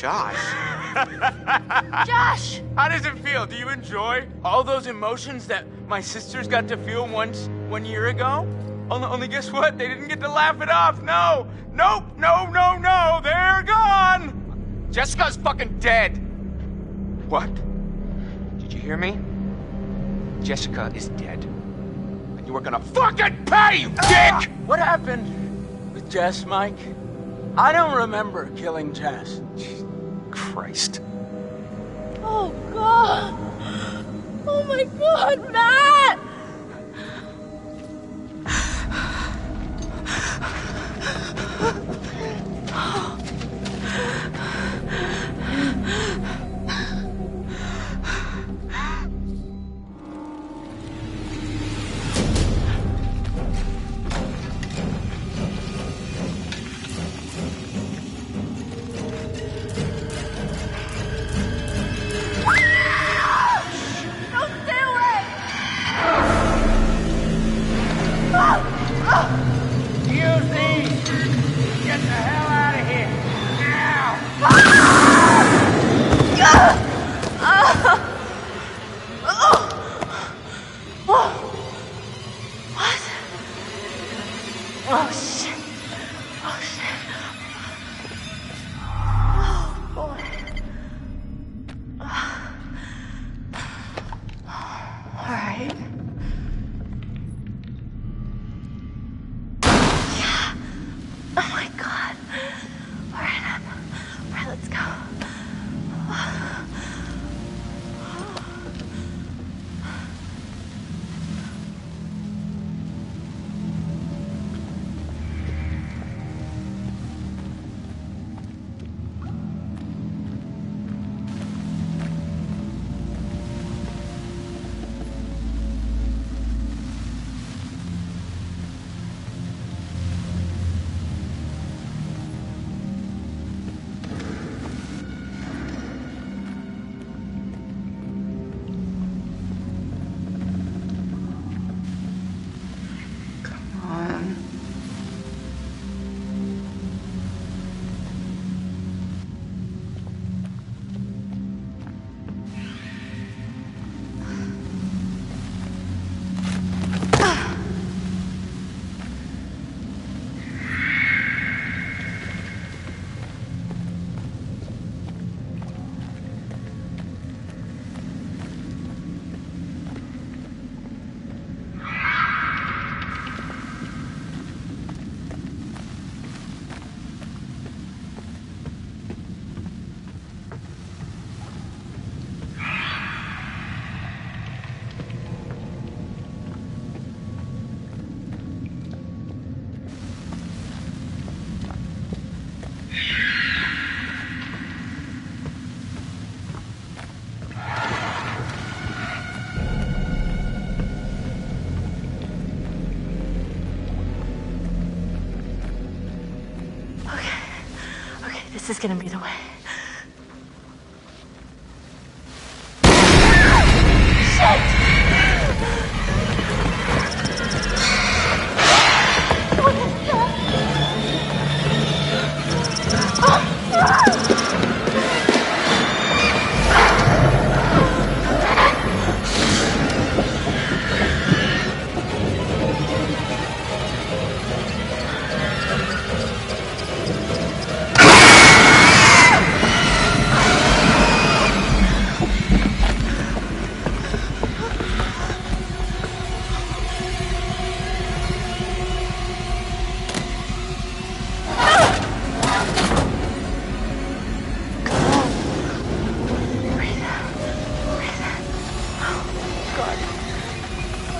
Josh. Josh! How does it feel? Do you enjoy all those emotions that my sisters got to feel once one year ago? Only, only guess what? They didn't get to laugh it off. No! Nope! No, no, no! They're gone! Jessica's fucking dead! What? Did you hear me? Jessica is dead. And you are gonna fucking pay, you ah! dick! What happened with Jess, Mike? I don't remember killing Jess. Christ. Oh, God! Oh, my God, Matt! Oh, my God. This is gonna be the way.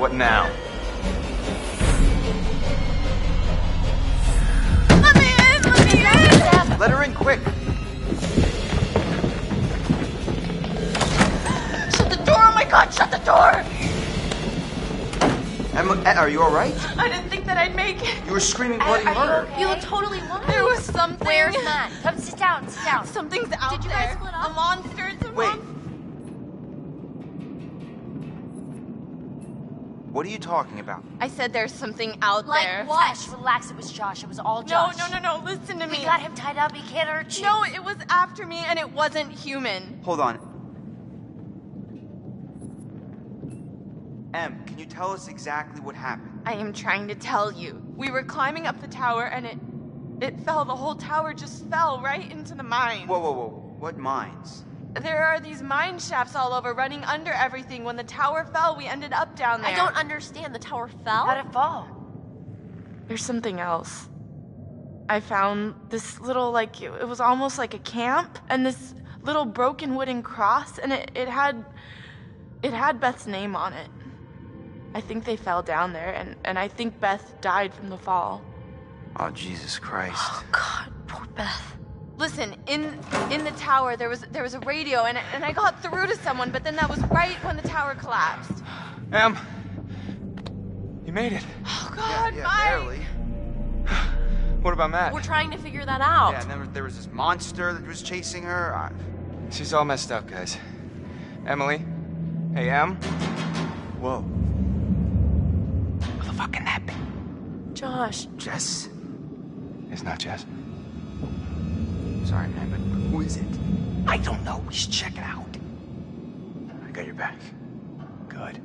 What now? Let me in! Let me in! Let her in quick. Shut the door! Oh my god, shut the door! Emma, eh, are you all right? I didn't think that I'd make it. You were screaming bloody are you murder. okay? You look totally alive. There was something. Where's Matt? Come sit down, sit down. Something's out Did you there. guys split up? A monster. It's a Wait. monster. What are you talking about? I said there's something out Like there. Like what? Relax, it was Josh. It was all Josh. no, no, no. No. Listen to me. We got him tied up. He can't hurt you. No, it was after me and it wasn't human. Hold on. Em, can you tell us exactly what happened? I am trying to tell you. We were climbing up the tower and it it fell. The whole tower just fell right into the mine. Whoa, whoa, whoa. What mines? There are these mine shafts all over running under everything. When the tower fell, we ended up down there. I don't understand. The tower fell? How'd it fall? There's something else. I found this little, like, it was almost like a camp, and this little broken wooden cross, and it, it had. It had Beth's name on it. I think they fell down there, and, and I think Beth died from the fall. Oh, Jesus Christ. Oh, God, poor Beth. Listen, in in the tower there was there was a radio, and and I got through to someone, but then that was right when the tower collapsed. Em, you made it. Oh God, yeah, Mike! barely. What about Matt? We're trying to figure that out. Yeah, and then there was this monster that was chasing her. I... She's all messed up, guys. Emily? Hey, Em? Whoa. Who the fuck can that be? Josh, Jess? It's not Jess. Sorry, man, but who is it? I don't know. We should check it out. I got your back. Good.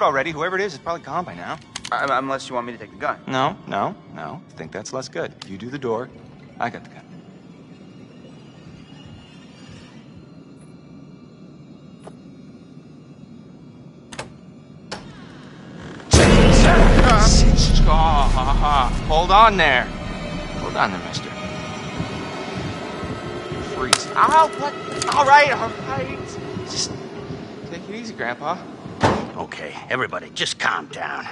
It already. Whoever it is is probably gone by now. Uh, unless you want me to take the gun. No, no, no. I think that's less good. You do the door. I got the gun. Ah, Hold on there. Hold on there, mister. Freeze. Ow, what? All right, all right. Just take it easy, Grandpa. Okay, everybody, just calm down.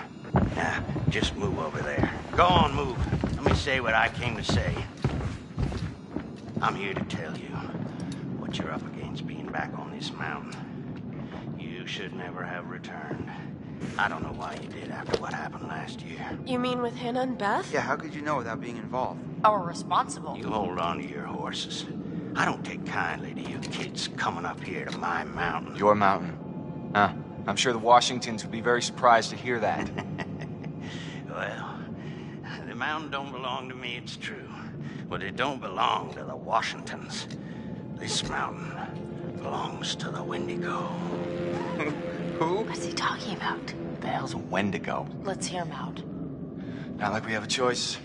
Now, just move over there. Go on, move. Let me say what I came to say. I'm here to tell you what you're up against being back on this mountain. You should never have returned. I don't know why you did after what happened last year. you mean with Hannah and Beth? Yeah, how could you know without being involved? Oh, or responsible? You hold on to your horses. I don't take kindly to you kids coming up here to my mountain. Your mountain. Huh. I'm sure the Washingtons would be very surprised to hear that. Well, the mountain don't belong to me, it's true. But it don't belong to the Washingtons. This mountain belongs to the Wendigo. Who? What's he talking about? The hell's a Wendigo? Let's hear him out. Not like we have a choice.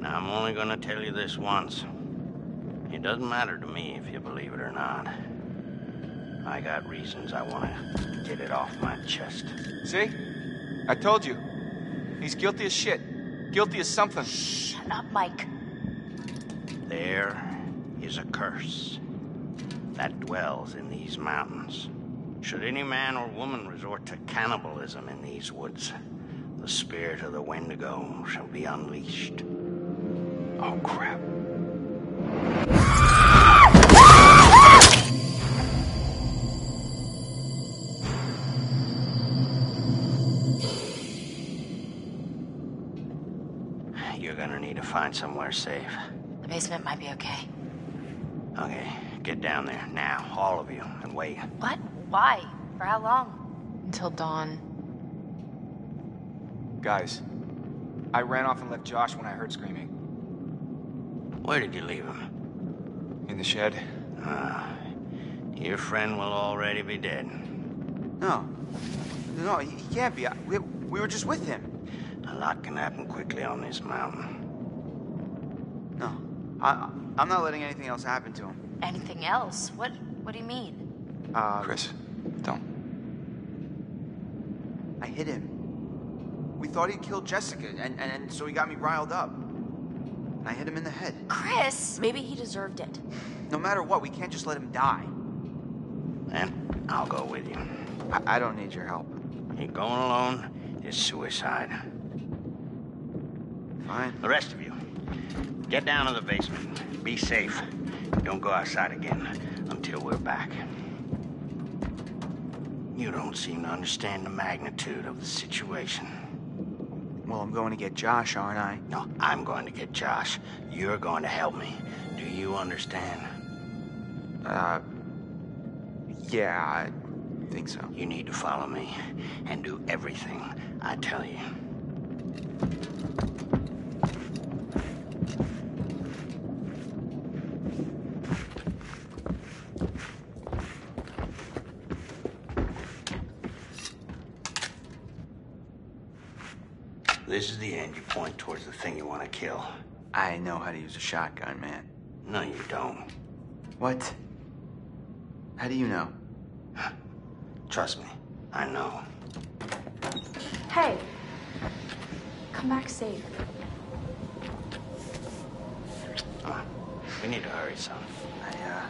Now, I'm only gonna tell you this once. It doesn't matter to me if you believe it or not. I got reasons I wanna get it off my chest. See? I told you. He's guilty as shit. Guilty as something. Shut up, Mike. There is a curse that dwells in these mountains. Should any man or woman resort to cannibalism in these woods, the spirit of the Wendigo shall be unleashed. Oh, crap. You're gonna need to find somewhere safe. The basement might be okay. Okay, get down there now, all of you, and wait. What? Why? For how long? Until dawn. Guys, I ran off and left Josh when I heard screaming. Where did you leave him? In the shed. Ah, your friend will already be dead. No. No, he he can't be. I- We, we were just with him. A lot can happen quickly on this mountain. No. I, I'm not letting anything else happen to him. Anything else? What what do you mean? Uh, Chris, don't. I hit him. We thought he'd killed Jessica, and, and, and so he got me riled up. And I hit him in the head. Chris! Maybe he deserved it. No matter what, we can't just let him die. Then I'll go with you. I, I don't need your help. You're going alone is suicide. The rest of you, get down to the basement. Be safe. Don't go outside again until we're back. You don't seem to understand the magnitude of the situation. Well, I'm going to get Josh, aren't I? No, I'm going to get Josh. You're going to help me. Do you understand? Uh, yeah, I think so. You need to follow me and do everything I tell you. This is the end you point towards the thing you want to kill. I know how to use a shotgun, man. No, you don't. What? How do you know? Trust me, I know. Hey, come back safe. Uh, we need to hurry, son. I, uh.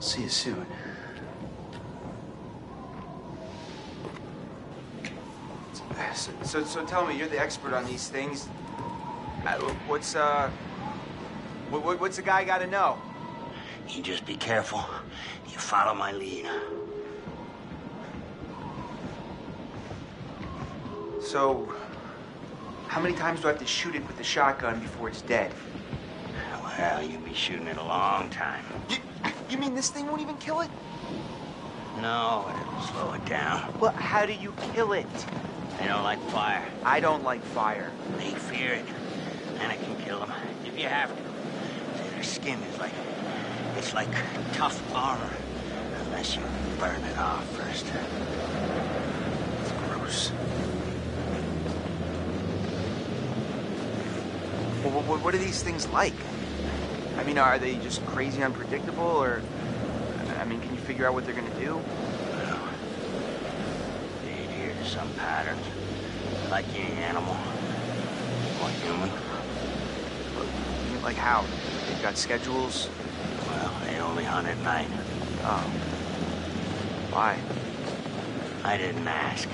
See you soon. So, so, so tell me, you're the expert on these things. Uh, what's, uh. What, what, what's the guy gotta know? You just be careful. You follow my lead. So. How many times do I have to shoot it with the shotgun before it's dead? Well, you'll be shooting it a long time. You, you mean this thing won't even kill it? No, it'll slow it down. Well, how do you kill it? They don't like fire. I don't like fire. They fear it. And it can kill them if you have to. See, their skin is like... It's like tough armor. Unless you burn it off first. It's gross. Well, what, what are these things like? I mean, are they just crazy unpredictable, or... I mean, can you figure out what they're gonna do? Well, they adhere to some patterns. Like any animal. Or human. Mean, like how? They've got schedules? Well, they only hunt at night. Oh. Why? I didn't ask.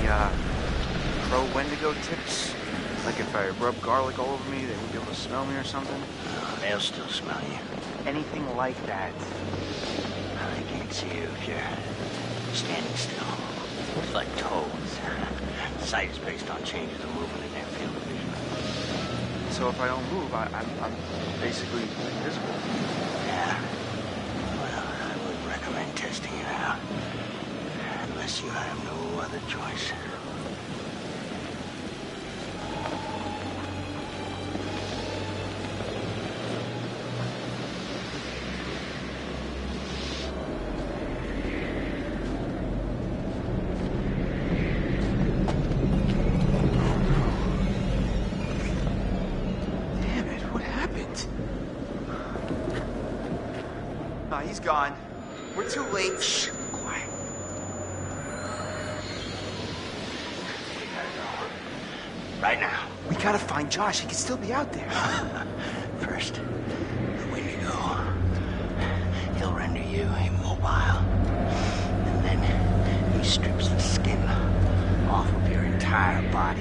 The, uh, pro Wendigo tips? Like if I rub garlic all over me, they would be able to smell me or something? Uh, they'll still smell you. Anything like that. See you if you're standing still. It's like toads. Sight is based on changes of movement in their field of vision. So if I don't move, I, I'm, I'm basically invisible. Yeah. Well, I wouldn't recommend testing it out. Unless you have no other choice. Nah, he's gone. We're too late. Shh, quiet. We gotta go. Right now. We gotta find Josh. He could still be out there. First, the Wendigo. He'll render you immobile. And then he strips the skin off of your entire body,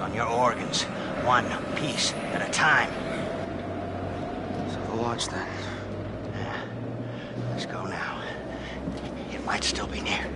on your organs, one piece at a time. So the lodge then. Let's go now. It might still be near.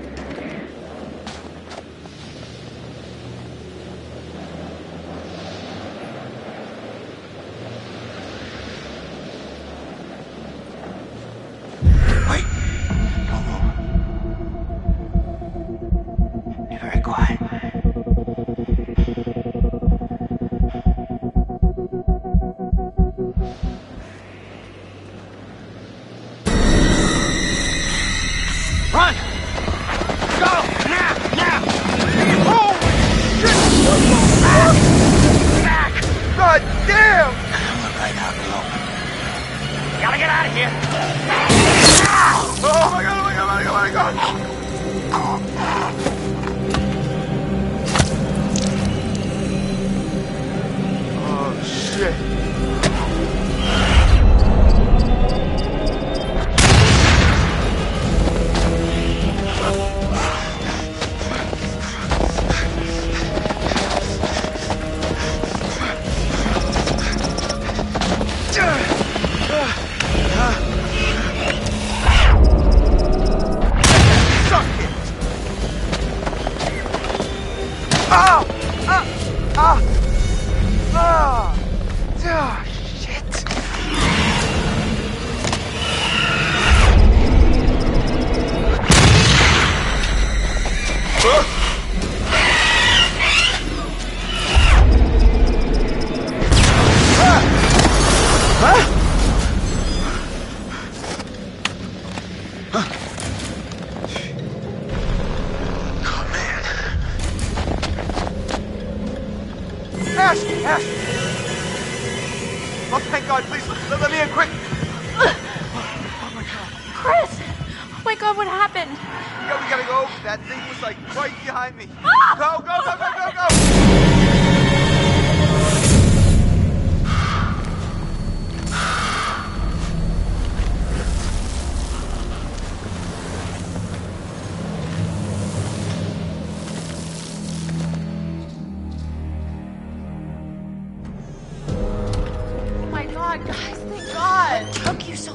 Oh, thank God, please, let, let me in quick! Oh my god. Chris! Oh my god, what happened? We gotta, we gotta go. That thing was like right behind me. Ah! Go, go, go, go, go, go!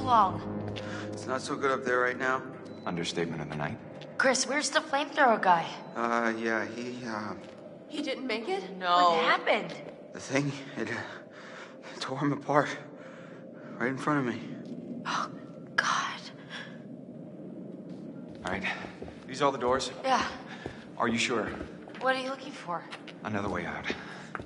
Long. It's not so good up there right now. Understatement of the night. Chris, where's the flamethrower guy? Uh, yeah, he, uh, He didn't make it? No. What happened? the thing, it uh, tore him apart. Right in front of me. Oh, God. All right. These all the doors? Yeah. Are you sure? What are you looking for? Another way out.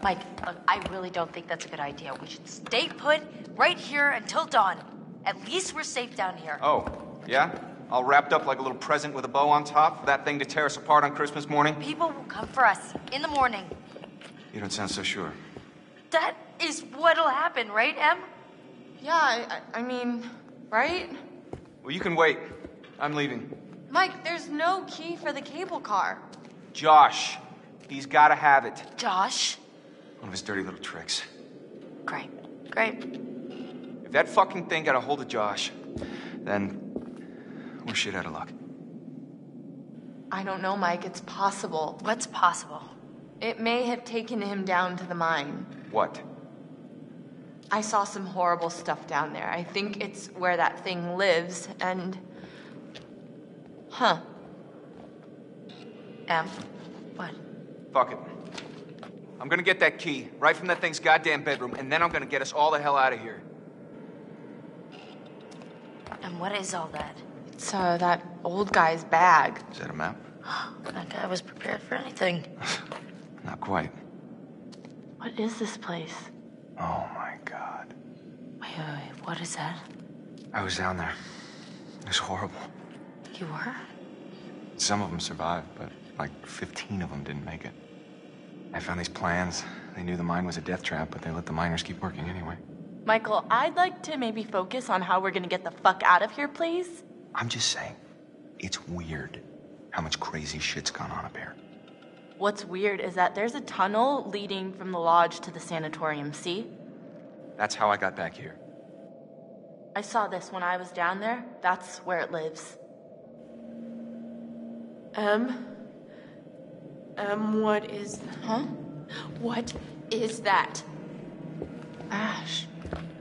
Mike, look, I really don't think that's a good idea. We should stay put right here until dawn. At least we're safe down here. Oh, yeah? All wrapped up like a little present with a bow on top for that thing to tear us apart on Christmas morning? People will come for us in the morning. You don't sound so sure. That is what'll happen, right, Em? Yeah, I, I I mean, right? Well, you can wait. I'm leaving. Mike, there's no key for the cable car. Josh, he's gotta have it. Josh? One of his dirty little tricks. Great. Great. If that fucking thing got a hold of Josh, then we're shit out of luck. I don't know, Mike. It's possible. What's possible? It may have taken him down to the mine. What? I saw some horrible stuff down there. I think it's where that thing lives, and. Huh. Em? What? Fuck it. I'm gonna get that key right from that thing's goddamn bedroom, and then I'm gonna get us all the hell out of here. And what is all that? It's uh, that old guy's bag. Is that a map? That guy was prepared for anything. Not quite. What is this place? Oh my god. Wait, wait, wait. What is that? I was down there. It was horrible. You were? Some of them survived, but like 15 of them didn't make it. I found these plans. They knew the mine was a death trap, but they let the miners keep working anyway. Michael, I'd like to maybe focus on how we're gonna get the fuck out of here, please. I'm just saying, it's weird how much crazy shit's gone on up here. What's weird is that there's a tunnel leading from the lodge to the sanatorium, see? That's how I got back here. I saw this when I was down there. That's where it lives. Um. Um, what is. Huh? What is that? Ash.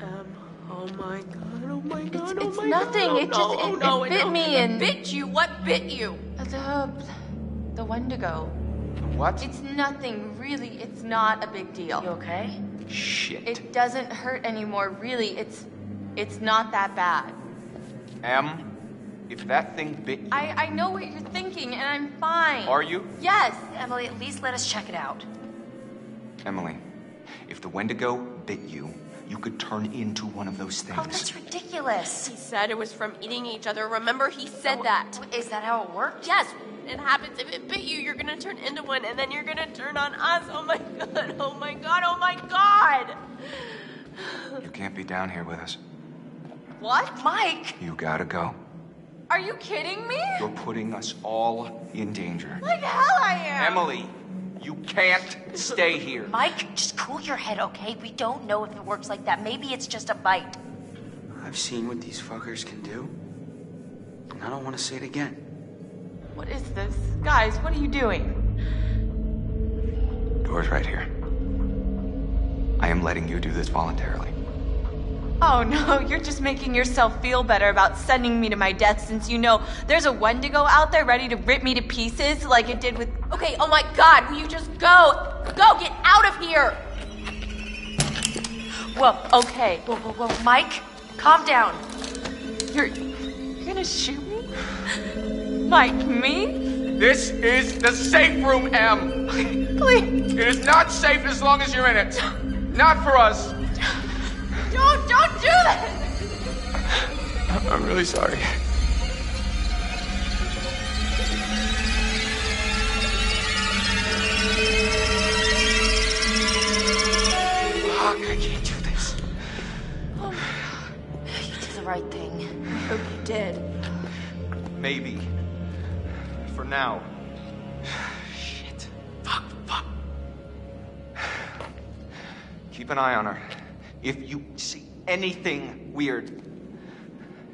Um, oh my god, oh my god, It's- oh it's my nothing, god. it just- oh, it- oh, no, it bit no. me and- Bit you? What bit you? The. the Wendigo. What? It's nothing, really. It's not a big deal. You okay? Shit. It doesn't hurt anymore, really. It's. It's not that bad. Em, if that thing bit you, I, I know what you're thinking, and I'm fine. are you? Yes. Emily, at least let us check it out. Emily, if the Wendigo bit you, you could turn into one of those Oh, things. that's ridiculous. He said it was from eating each other. Remember, he said that. Is that how it worked? Yes, it happens. If it bit you, you're gonna turn into one, and then you're gonna turn on us. Oh my god, oh my god, oh my god! You can't be down here with us. What? Mike! You gotta go. Are you kidding me? You're putting us all in danger. Like hell I am. Emily, You can't stay here. Mike, just cool your head, okay? We don't know if it works like that. Maybe it's just a bite. I've seen what these fuckers can do. And I don't want to see it again. What is this? Guys, what are you doing? Door's right here. I am letting you do this voluntarily. Oh no, you're just making yourself feel better about sending me to my death since you know there's a Wendigo out there ready to rip me to pieces like it did with. Okay, oh my god, will you just go? Go, get out of here! Whoa, okay. Whoa, whoa, whoa. Mike, calm down. You're. You're gonna shoot me? Mike, me? This is the safe room, Em. Please. It is not safe as long as you're in it. Not for us. Don't, don't do that! I'm really sorry. Fuck, I can't do this. Oh you did the right thing. I Hope you did. Maybe. For now. Shit. Fuck, fuck. Keep an eye on her. If you see anything weird,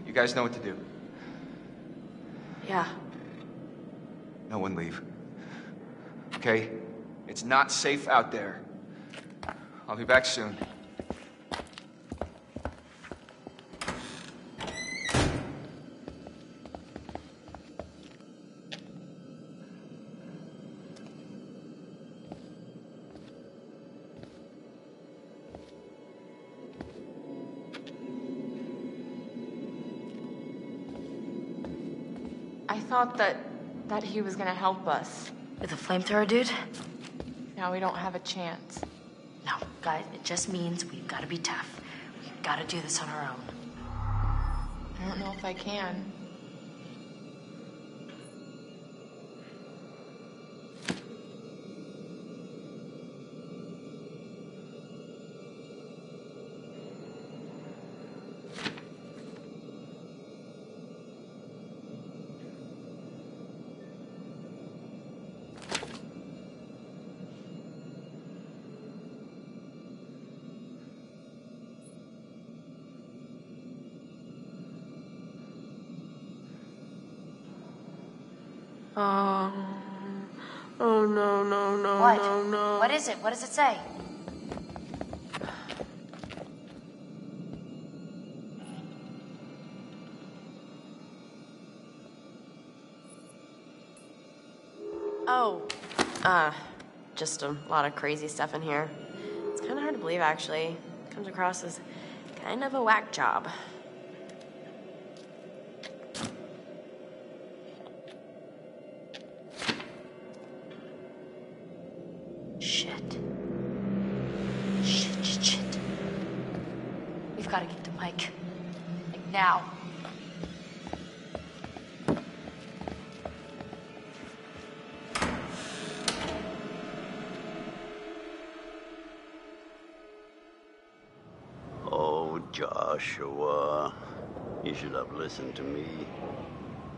you guys know what to do. Yeah. No one leave. Okay? It's not safe out there. I'll be back soon. Thought that that he was gonna help us. With a flamethrower, dude? Now we don't have a chance. No, guys, it just means we've got to be tough. We've got to do this on our own. I don't know if I can. Oh. Oh no, no, no, What? no, no. What is it? What does it say? Oh, uh, just a lot of crazy stuff in here. It's kind of hard to believe, actually. Comes across as kind of a whack job. We've got to get to Mike. Like now. Oh, Joshua, you should have listened to me.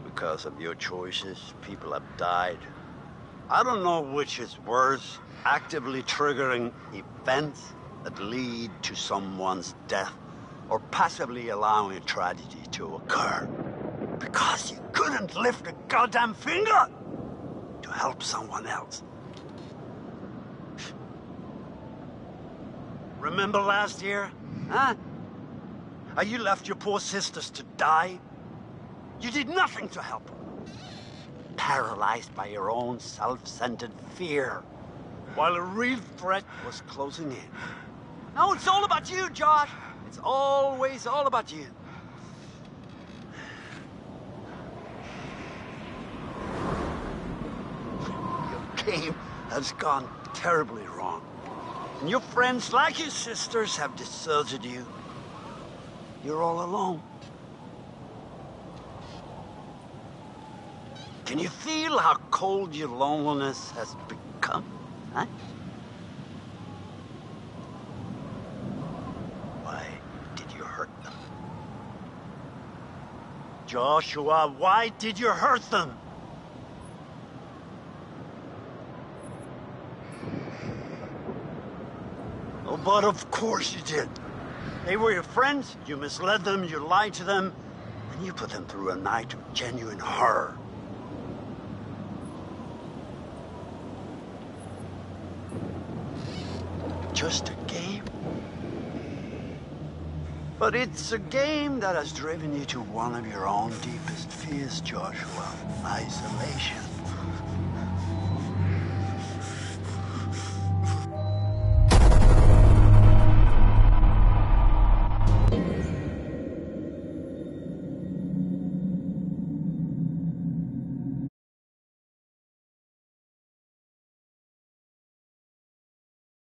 Because of your choices, people have died. I don't know which is worse actively triggering events that lead to someone's death, or passively allowing a tragedy to occur. Because you couldn't lift a goddamn finger to help someone else. Remember last year? Huh? How you left your poor sisters to die? You did nothing to help them. Paralyzed by your own self-centered fear. While a real threat was closing in. Now it's all about you, Josh. It's always all about you. Your game has gone terribly wrong. And your friends, like your sisters, have deserted you. You're all alone. Can you feel how cold your loneliness has become? Huh? Joshua, why did you hurt them? Oh, but of course you did. They were your friends, you misled them, you lied to them, and you put them through a night of genuine horror. Just a but it's a game that has driven you to one of your own deepest fears, Joshua. Isolation.